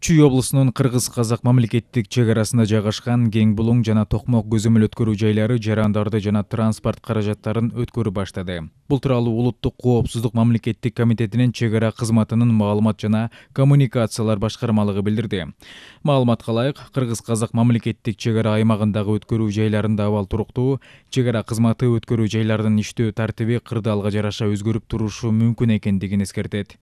чүй облусунун кыргыз казак мамлекеттик чек арасында жайгашкан кең булуң жана токмок көзөмөл өткөрүү жайлары жарандарды жана транспорт каражаттарын өткөрүп баштады. Бул тууралуу улуттук коопсуздук мамлекеттик комитетинин чек ара кызматынын маалымат жана коммуникациялар башкармалыгы билдирди. Маалыматка ылайык кыргыз казак мамлекеттик чек ара аймагындагы өткөрүү жайларында абал туруктуу чек ара кызматы өткөрүү жайларынын иштөө тартиби кырдаалга жараша өзгөрүп турушу мүмкүн экендигин эскертет.